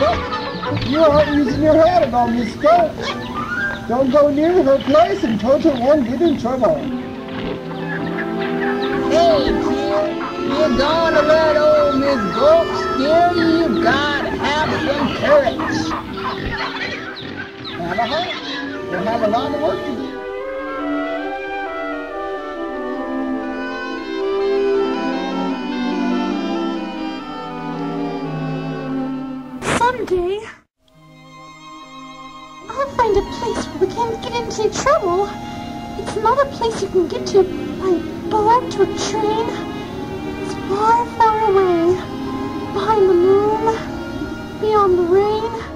Look, you aren't using your head about Miss Stokes. Don't go near her place and Toto won't get in trouble. Hey, kid, you're gonna let old Miss Gulch scare you? You've gotta have some courage. Have a heart. We'll have a lot of work to do. Into trouble. It's not a place you can get to by boat or train. It's far, far away, behind the moon, beyond the rain.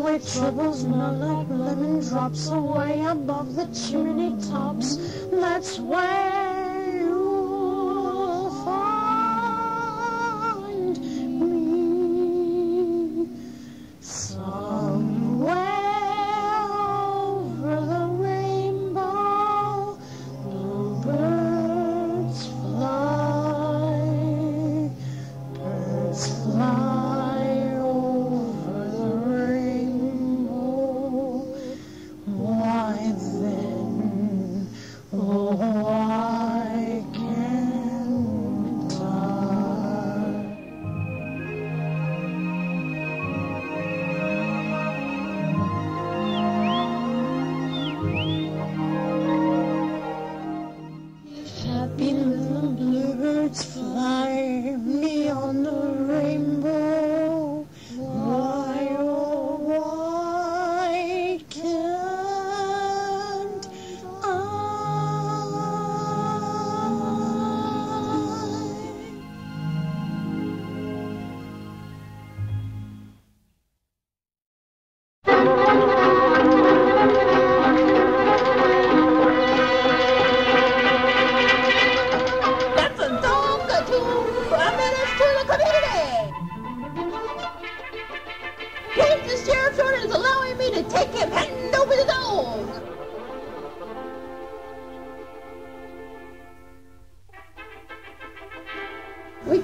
Where troubles melt like lemon drops away above the chimney tops. That's where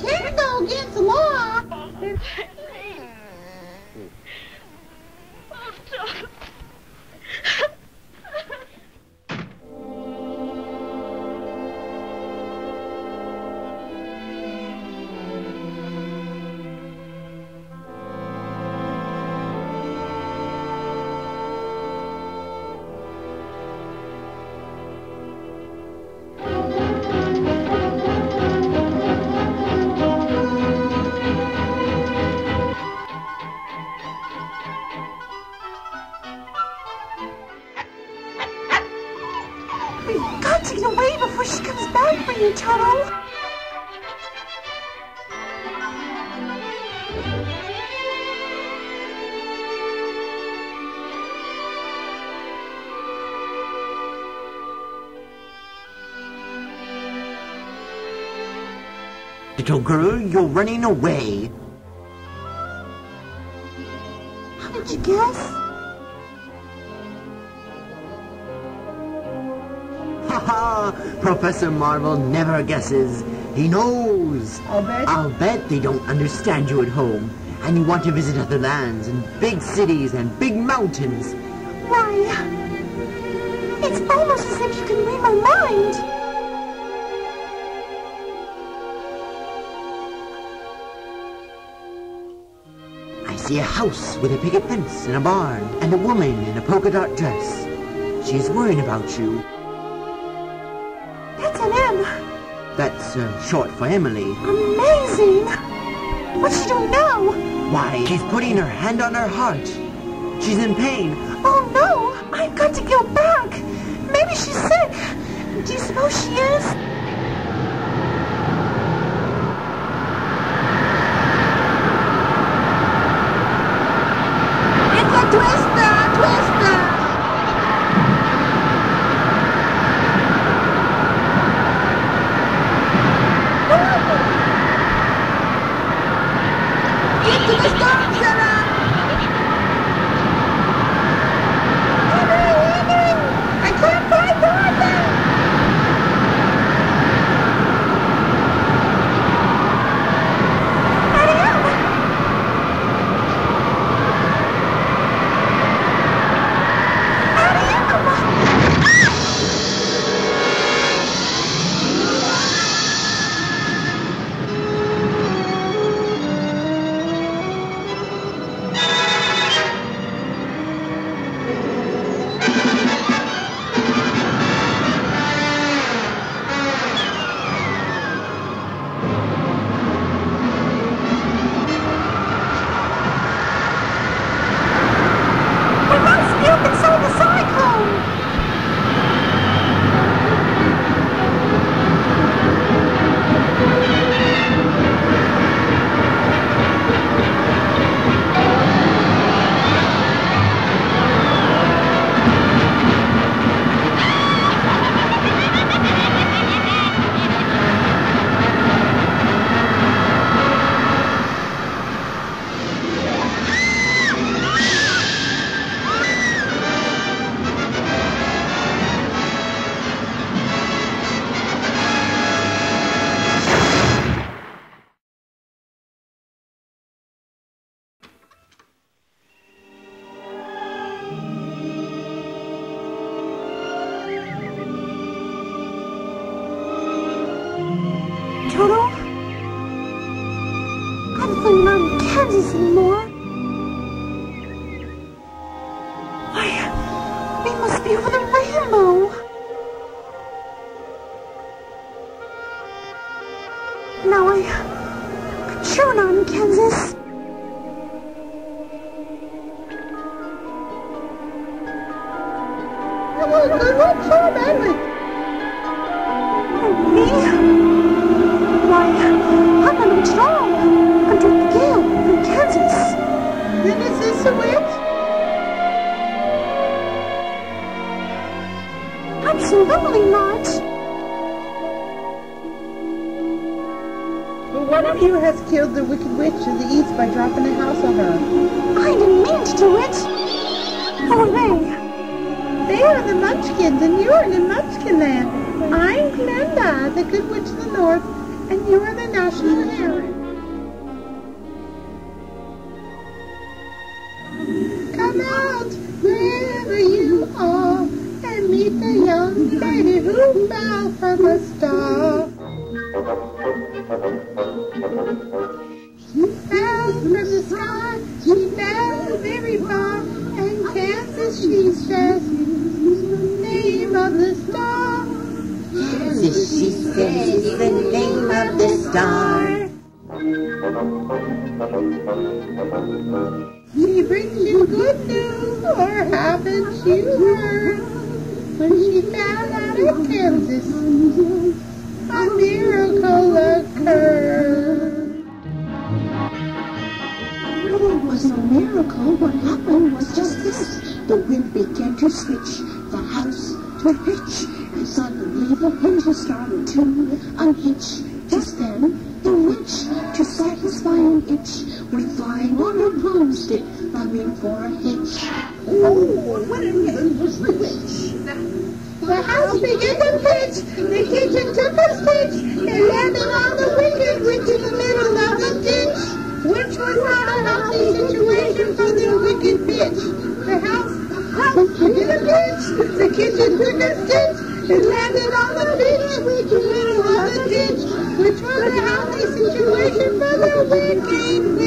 can't go law. Little girl, you're running away. How did you guess? Ha ha! Professor Marvel never guesses. He knows. I'll bet. I'll bet they don't understand you at home. And you want to visit other lands and big cities and big mountains. Why, it's almost as if you can read my mind. See a house with a picket fence and a barn and a woman in a polka dot dress. She's worrying about you. That's an M. That's uh, short for Emily. Amazing. What's she doing now? Why, she's putting her hand on her heart. She's in pain. Oh no, I've got to go back. Maybe she's sick. Do you suppose she is? Come out, wherever you are, and meet the young lady who fell from a star. She fell from the sky, she fell very far, and Kansas she says, the name of the star. This, she says, the name of the star. She brings you good news, or haven't you heard? When she found out in Kansas, a miracle occurred. It was a miracle. What happened was just this. The wind began to switch, the house to hitch, and suddenly the hinges started to unhitch. Just then, the witch, to satisfy an itch, went flying on a broomstick, longing for a hitch. Oh, what a heaven was the witch. The house began to pitch, the kitchen took a pitch. It landed on the wicked witch in the middle of the ditch. Which was not a healthy situation for the wicked bitch. The house, house in a pitch. The kitchen took a stitch. It landed on the pitch, which in the middle of the ditch. Which was a healthy situation for the wicked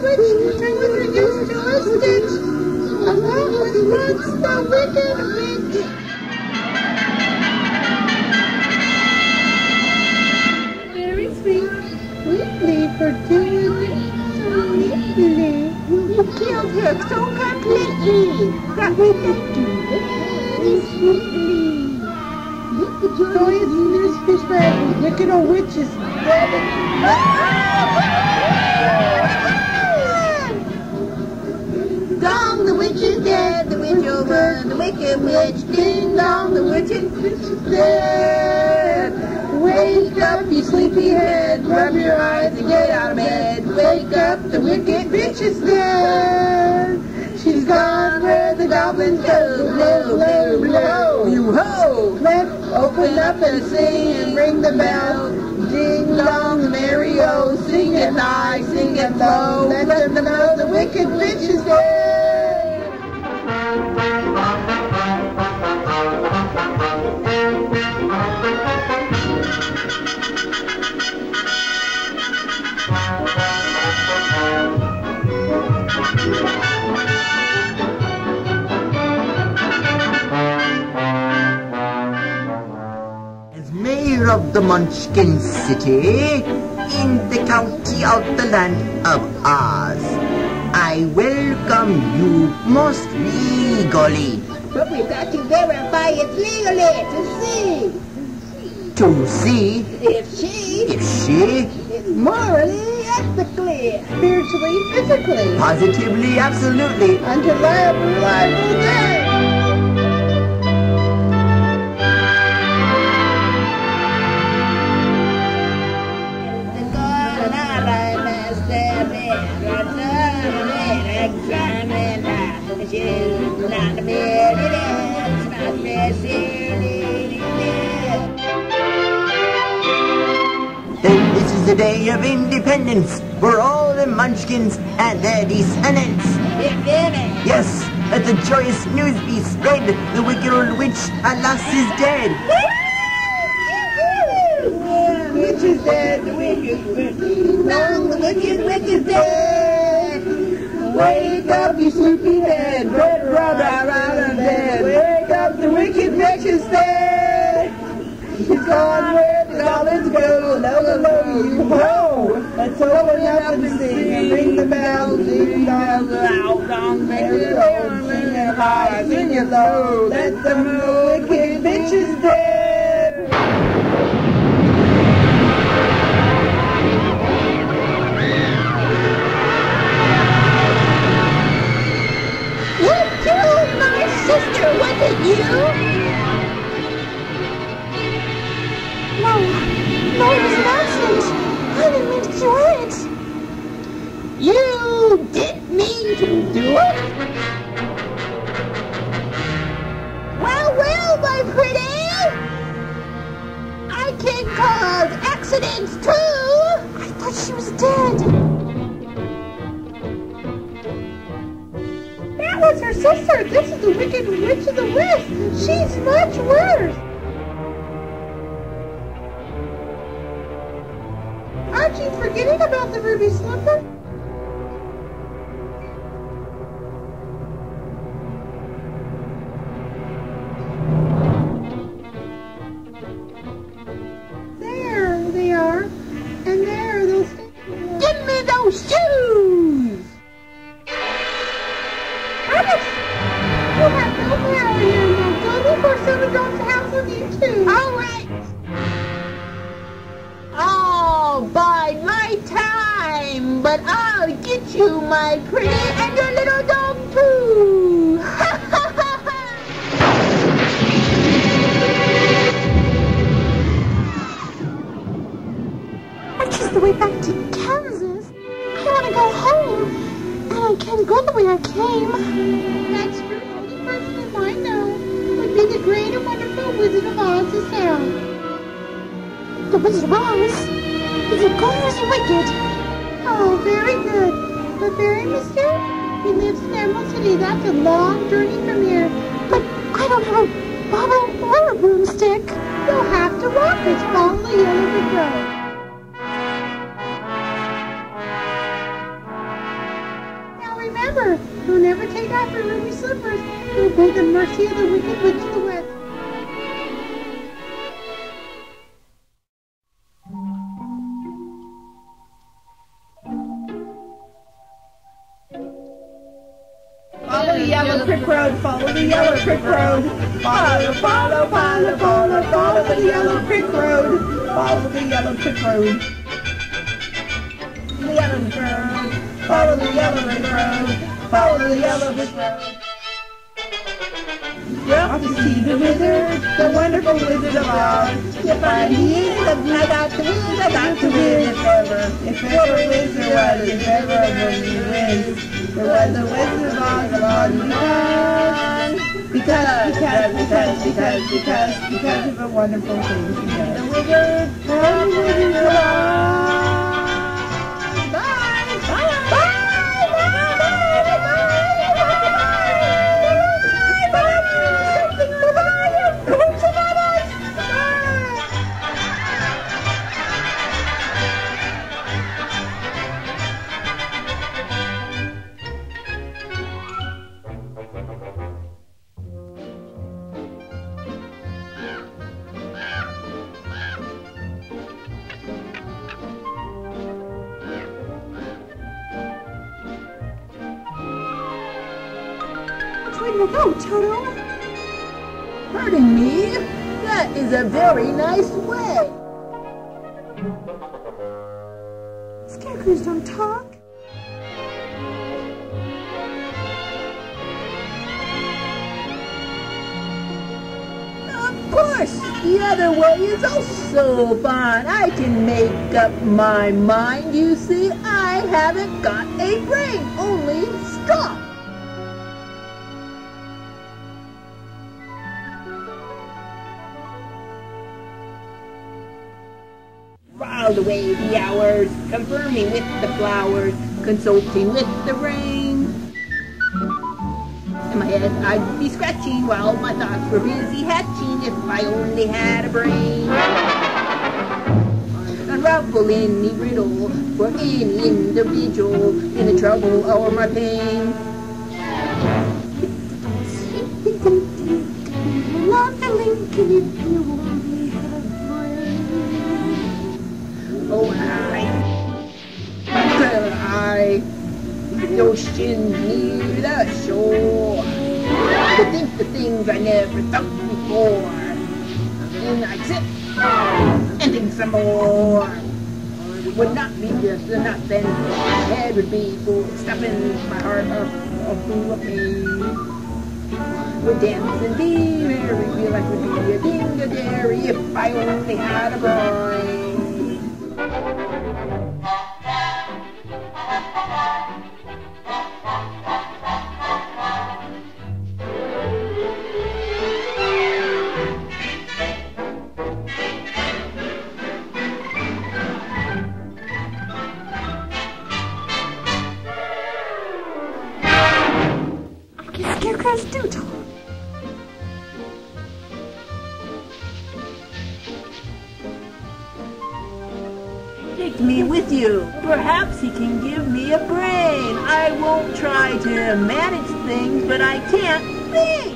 twitch, and was reduced to a stitch. That was once the wicked witch. Very sweet, sweetly for doing sweetly. You killed her so completely that we could do very sweetly. So is this fish. Wicked old witch witch is dead, the witch over, the wicked witch. Ding dong, the witch is dead. Wake up, you sleepy head. Rub your eyes and get out of bed. Wake up, the wicked bitch is dead. She's gone where the goblins go. Blow, blow, blow. You ho! Let's open up and sing and ring the bell. Ding dong, merry o. Sing it high, sing it low. Let them know the wicked bitch is dead. Of the Munchkin City, in the county of the land of Oz, I welcome you most regally But we've got to verify it legally to see. To see if she if she is morally, ethically, spiritually, physically, positively, absolutely, undeniable, reliable, dead. then day of independence for all the Munchkins and their descendants. Yes, let the joyous news be spread. The wicked old witch at last is dead. Which is dead, the wicked, the wicked, wicked dead. Wake up, you sleepy head, red rub out of bed. Wake up, the wicked witch is dead. She's gone where the goblins go, low, low, low, you ho. Let's open up and sing and ring the bell, ding dong, loud, dong, merry go, sing it high, sing it low. Let them know the wicked bitch is dead. You my sister, was it you? It was an accident. I didn't mean to do it. You didn't mean to do it? Well, well, my pretty. I can cause accidents too. I thought she was dead. That was her sister. This is the Wicked Witch of the West. She's much worse. You forgetting about the ruby slipper? The yellow brick road, follow the yellow brick road. Follow, follow, follow, follow, follow the yellow brick road. Follow the yellow brick road. The yellow brick road. Follow the yellow brick road. Follow the yellow brick road. Off to see the wizard, the wonderful wizard of Oz. If I need got to win, I got to win. If ever, if ever wizard was, if ever was. There was a wizard of Oz, of Oz, because, because, because, because, because, because, of the wonderful does. The wizard, the wizard my mind, you see. I haven't got a brain, only straw. While away the hours, confirming with the flowers, consulting with the rain. In my head, I'd be scratching while my thoughts were busy hatching if I only had a brain. Unravel any riddle for any individual in the trouble or my pain. Oh, I, I, the ocean near the shore. To think the things I never thought before. And I sit and think some more. Would not be just not then. My head would be full of stuffing my heart up, up full of pain. Would dance and be merry, feel like would be a ding-a-dairy if I only had a brain. Take me with you. Perhaps he can give me a brain. I won't try to manage things, but I can't think.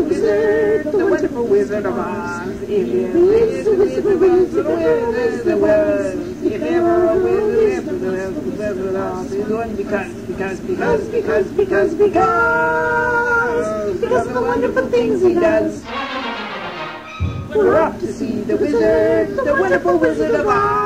The wizard, the wonderful wizard of Oz. If it is the wizard, wizard, wizard, wizard. If ever a the wizard, the wizard of Oz is one because, because, because, because, because, because, because of the wonderful things he does. We're off to see the wizard, the wonderful wizard of Oz.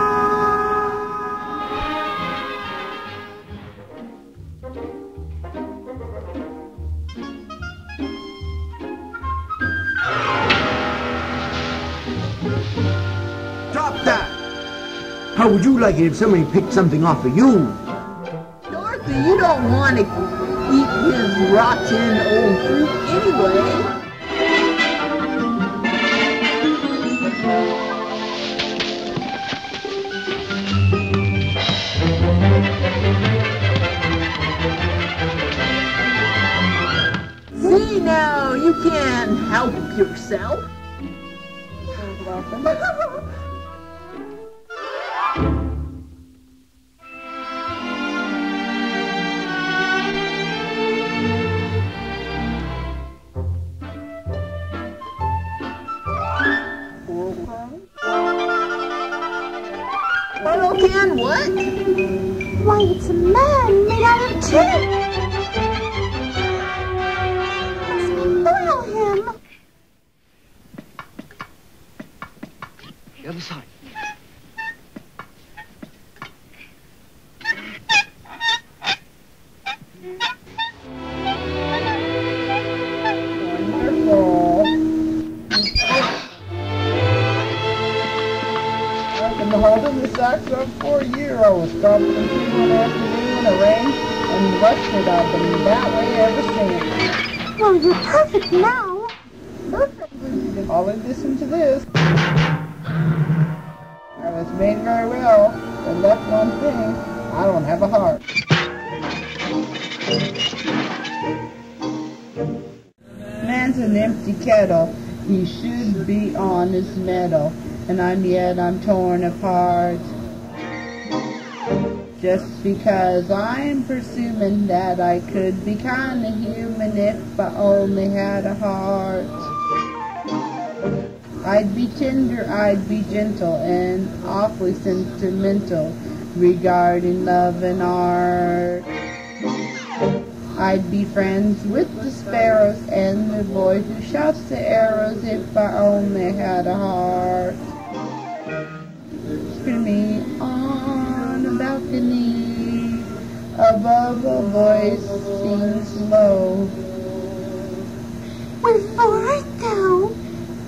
Would you like it if somebody picked something off of you? Dorothy! You don't want to eat his rotten old fruit anyway. See now, you can't help yourself. Portal can what? Why, it's a man made out of tin! Let's boil him! The other side. And I'm yet I'm torn apart. Just because I'm presuming that I could be kinda human if I only had a heart. I'd be tender, I'd be gentle, and awfully sentimental regarding love and art. I'd be friends with the sparrows and the boy who shoots the arrows if I only had a heart. Screaming on a balcony above a voice sings low. Wherefore art thou,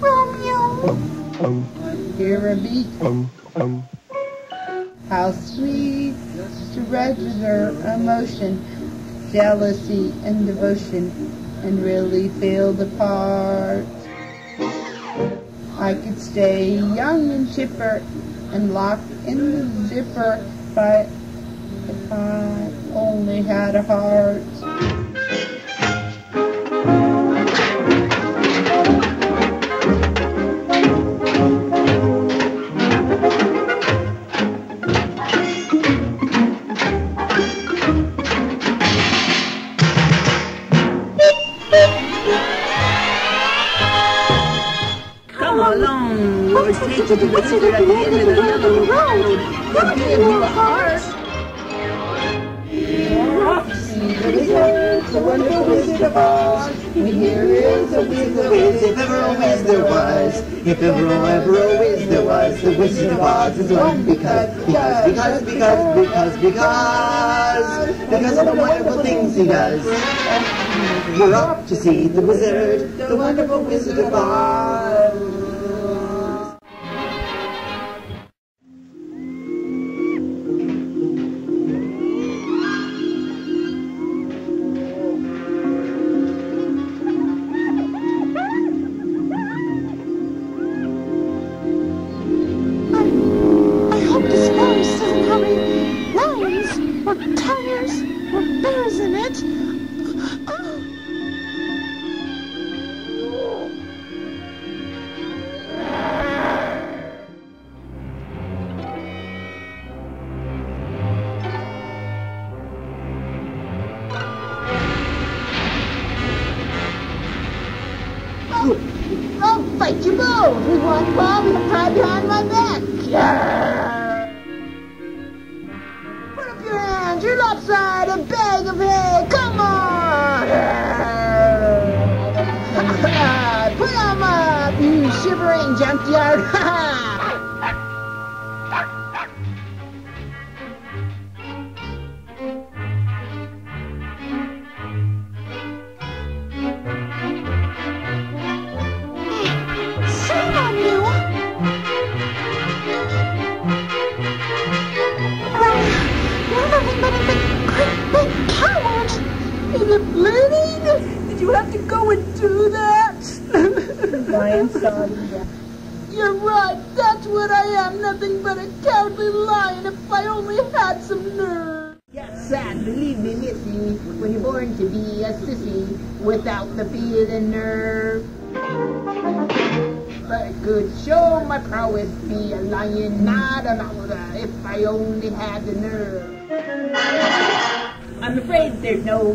Romeo? Um, um. Hear a beat. Um, How sweet to register emotion, jealousy and devotion, and really feel the part. I could stay young and chipper and locked in the zipper but if I only had a heart. Come along, we'll take you to the if ever ever a whiz there was, the Wizard of Oz is one because, because, because, because, because, because, because of the wonderful things he does. We're off to see the wizard, the wonderful Wizard of Oz.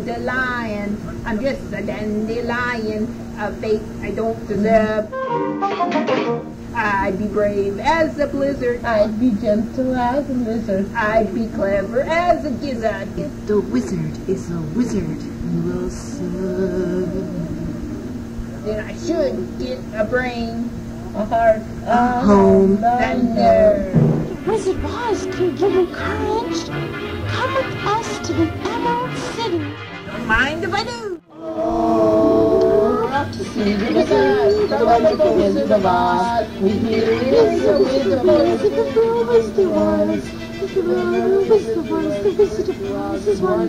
The lion, I'm just a dandelion, a fate I don't deserve. I'd be brave as a blizzard. I'd be gentle as a lizard. I'd be clever as a gizzard. If the wizard is a wizard, you will serve. Then I should get a brain, a heart, a, a home, and nerve. Wizard Wise can give you courage. Come with us to the Emerald City. Mind if I do?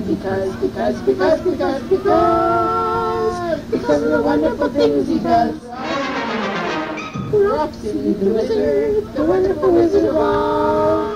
Because, because, because, because, because, because of the wonderful things he does. Roxy, the wizard, the wonderful wizard of Oz.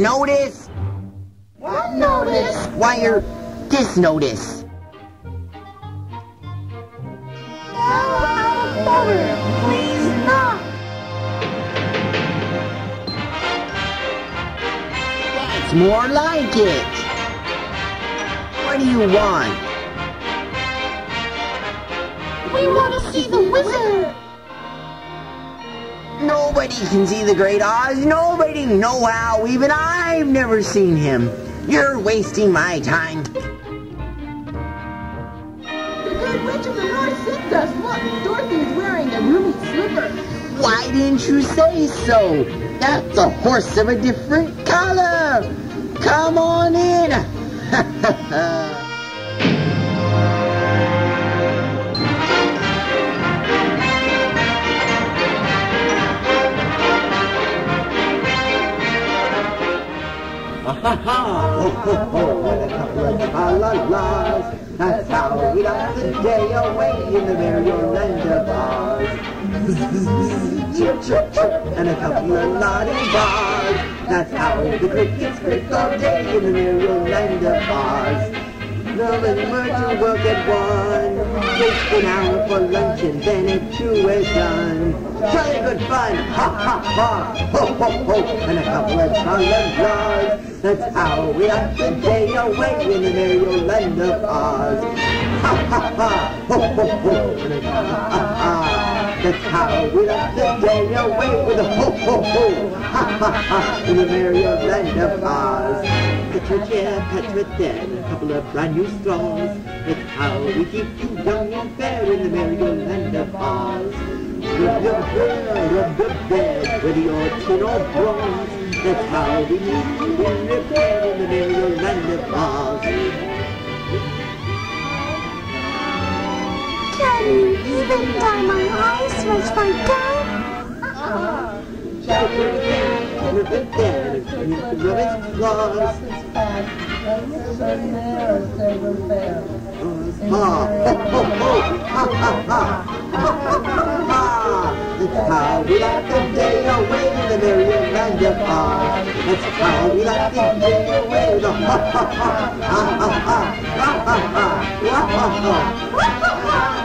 Notice? What notice? Wire this notice. Of order. Please knock. That's more like it. What do you want? We want to see the wizard. Nobody can see the Great Oz. Nobody know how. Even I've never seen him. You're wasting my time. The Good Witch of the North sent us. Look, Dorothy's wearing a ruby slipper. Why didn't you say so? That's a horse of a different color. Come on in. Ha ha! Ho ho ho! And a couple of tra-la-las. That's how we got the day away in the of Oz. chirp chirp chirp! And a couple of lolly-bars. That's how the crickets crick all day in the merry old Love and merchant will get one. Just an hour for lunch and then it too is done. Jolly good fun, ha ha ha, ho ho ho, and a couple of tra-la-las. That's how we got the day away in the merry old land of Oz. Ha ha ha, ho ho ho, and a couple ha ha. That's how we got the day away with a ho ho ho, ha ha ha, in the merry old land of Oz. Pet here, pet there, and a couple of brand new straws. That's how we keep you young and fair in the merry old land of Oz. Rub your hair, rub your bed, whether you're tin or bronze. That's how we keep you in repair in the merry old land of Oz. Can you even dye my eyes with my gun? Rub your hair, rub your bed, and you can rub its claws. How we like the day away in the merry land of Oz. That's how we like the day away with ha, ha, ha, ha, ha, ha, ha, ha, ha, ha, ha, ha.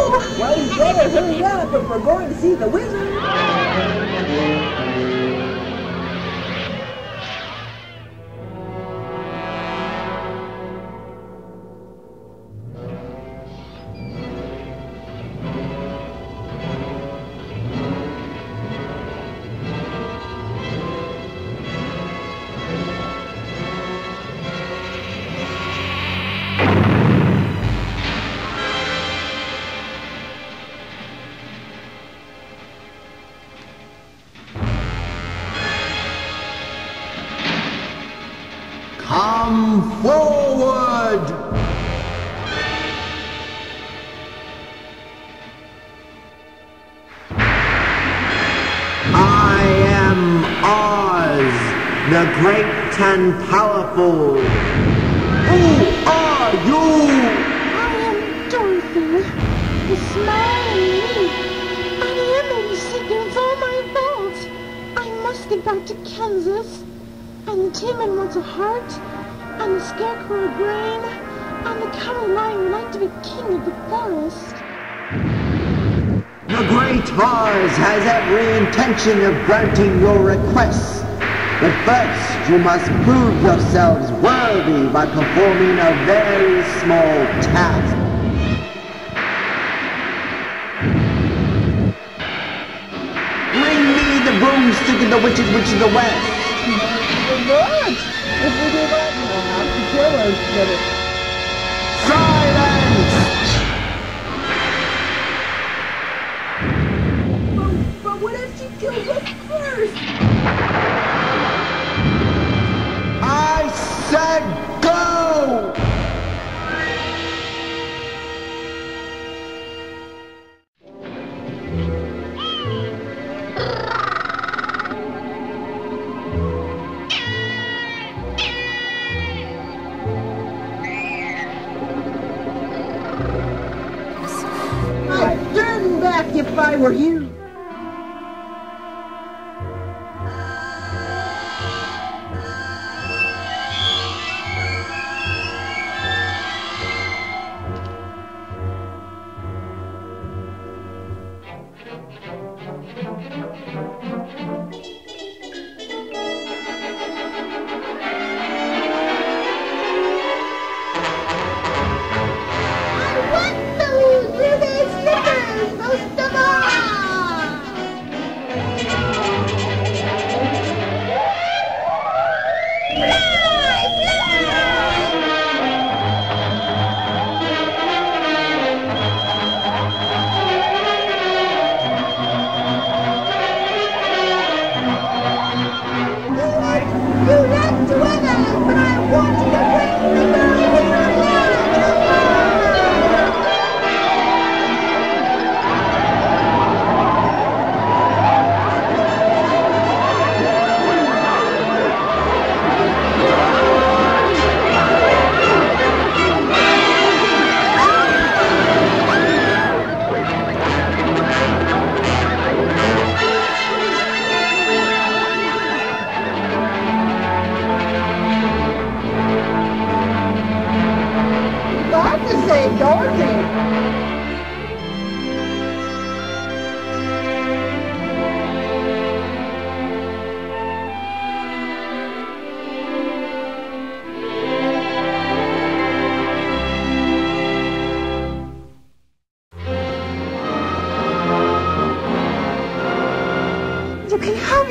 Well, better hurry up if we're going to see the wizard. Come forward! I am Oz, the great and powerful. Who are you? I am Dorothy, the smiling me. I am in secret all my faults. I must get back to Kansas. And the Tin wants a heart, and the Scarecrow a brain, and the Cowardly Lion would like to be king of the forest. The great Oz has every intention of granting your requests. But first, you must prove yourselves worthy by performing a very small task. Bring me the broomstick of the Wicked Witch of the West. If we do that, we'll have to kill us it. Silence! But, but what if she kills us first? I said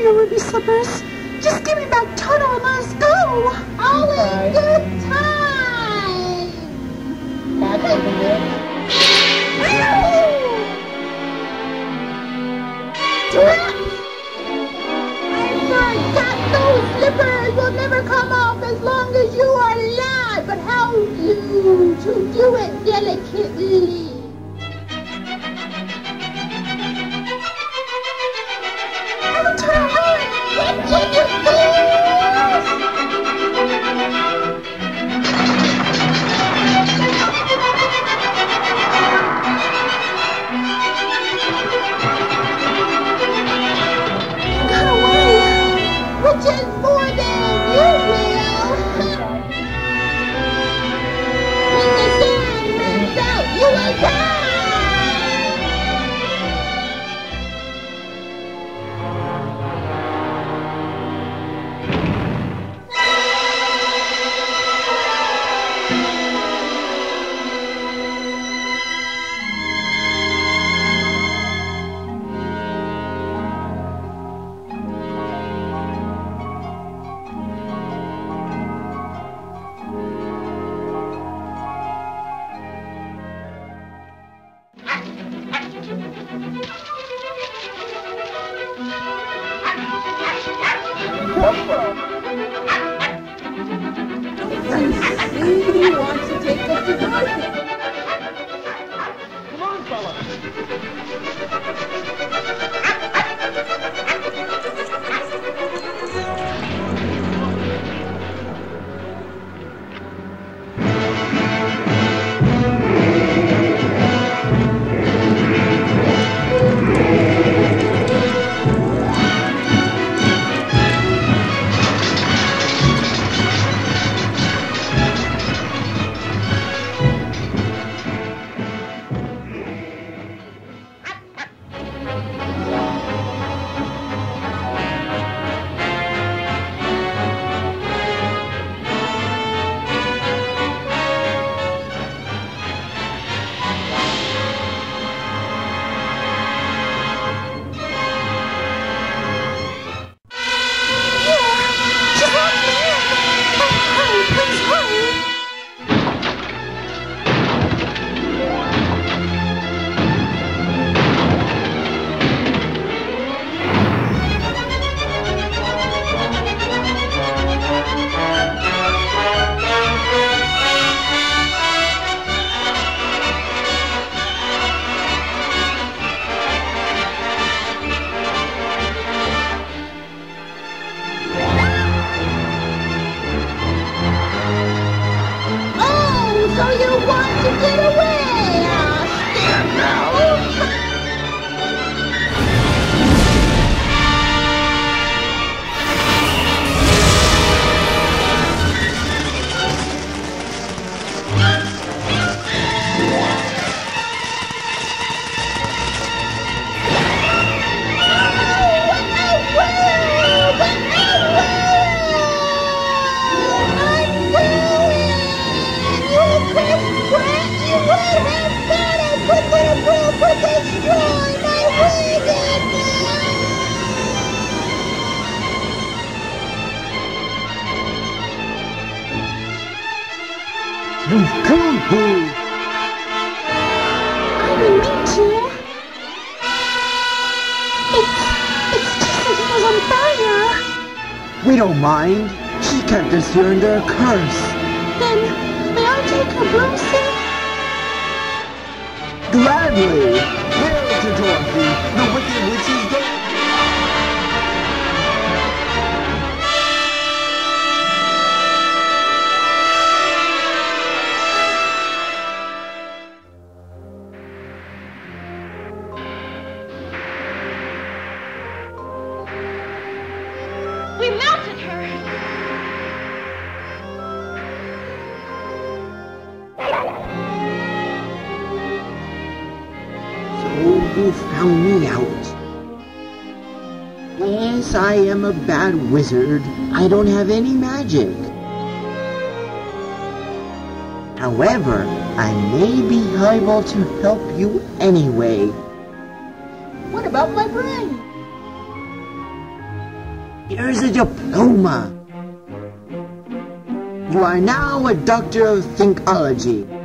you, Ruby Slippers. Just give me back Toto and let's go. All in good time. That. I those slippers will never come off as long as you are alive. But how you do it delicately? Here under a curse. Bad wizard. I don't have any magic. However, I may be able to help you anyway. What about my brain? Here's a diploma. You are now a doctor of thinkology.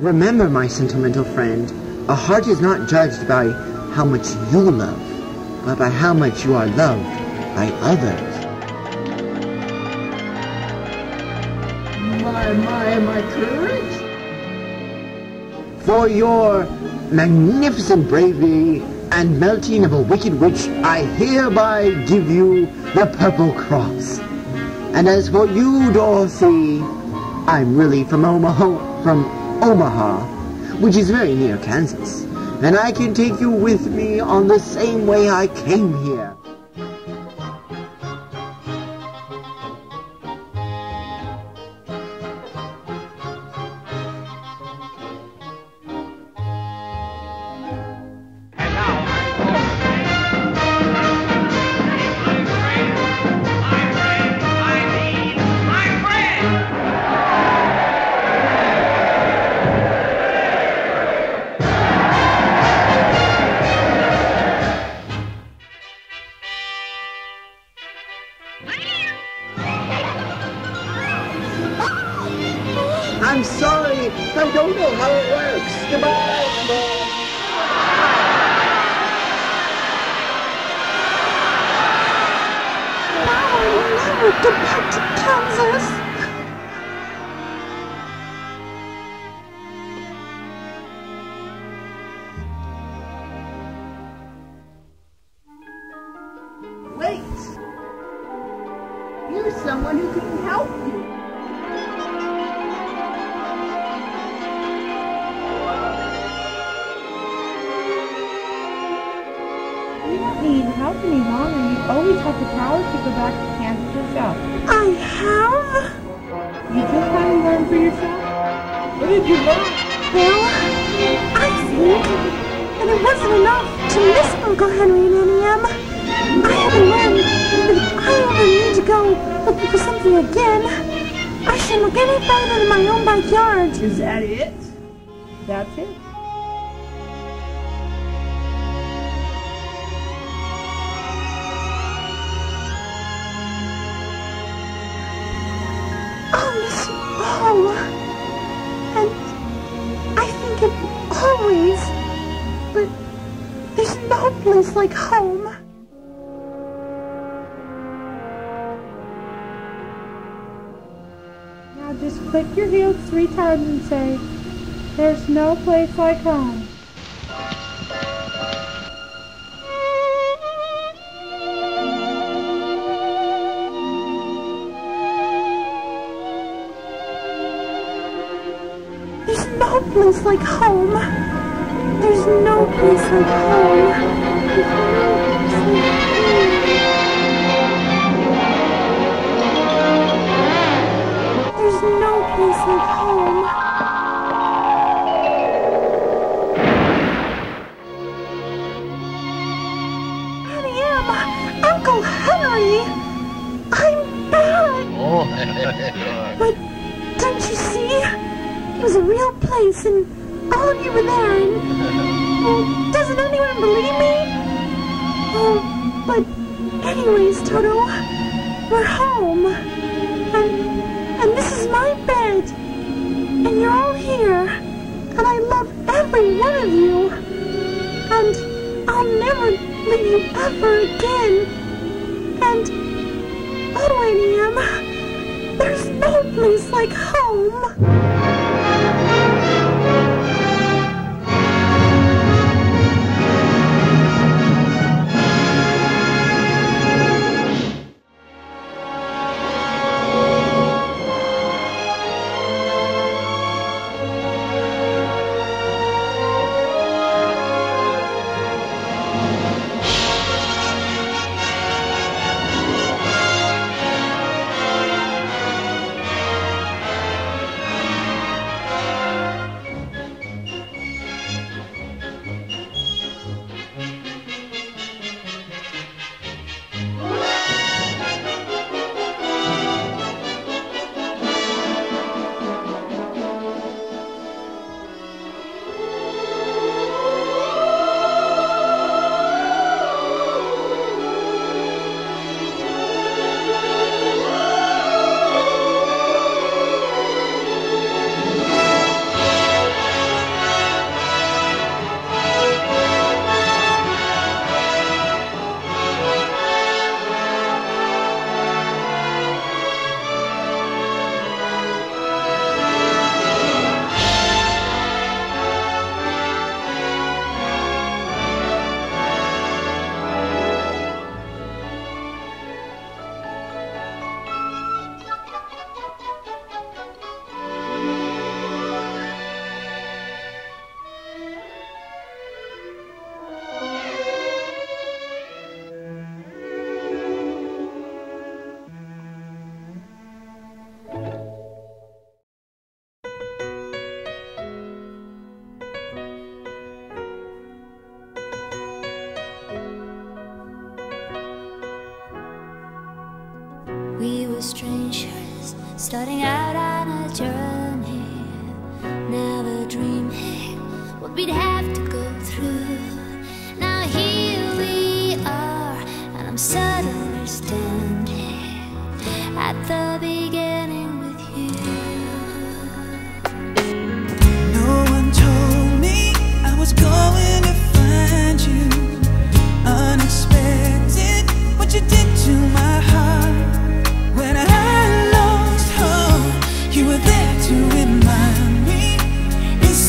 Remember, my sentimental friend, a heart is not judged by how much you love, but by how much you are loved by others. My, my, my courage? For your magnificent bravery and melting of a wicked witch, I hereby give you the Purple Cross. And as for you, Dorothy, I'm really from Omaha, from Omaha, which is very near Kansas, and I can take you with me on the same way I came here. No place like home.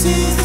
You.